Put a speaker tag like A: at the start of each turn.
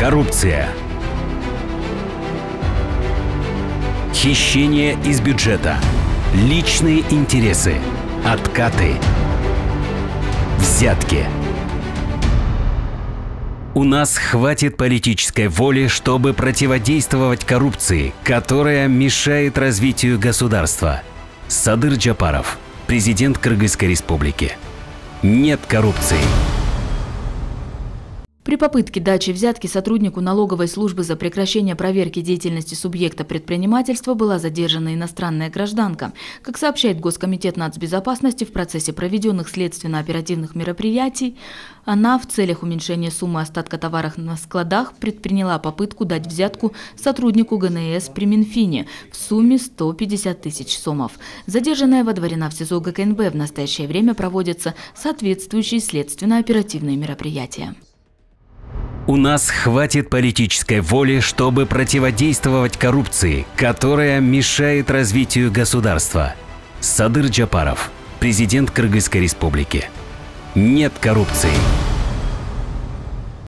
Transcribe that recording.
A: Коррупция. Хищение из бюджета. Личные интересы. Откаты. Взятки. У нас хватит политической воли, чтобы противодействовать коррупции, которая мешает развитию государства. Садыр Джапаров, президент Кыргызской республики. Нет коррупции.
B: Попытке дачи взятки сотруднику налоговой службы за прекращение проверки деятельности субъекта предпринимательства была задержана иностранная гражданка. Как сообщает Госкомитет нацбезопасности, в процессе проведенных следственно-оперативных мероприятий она в целях уменьшения суммы остатка товаров на складах предприняла попытку дать взятку сотруднику ГНС при Минфине в сумме 150 тысяч сомов. Задержанная водворена в СИЗО ГКНБ в настоящее время проводятся соответствующие следственно-оперативные мероприятия.
A: У нас хватит политической воли, чтобы противодействовать коррупции, которая мешает развитию государства. Садыр Джапаров, президент Кыргызской республики. Нет коррупции.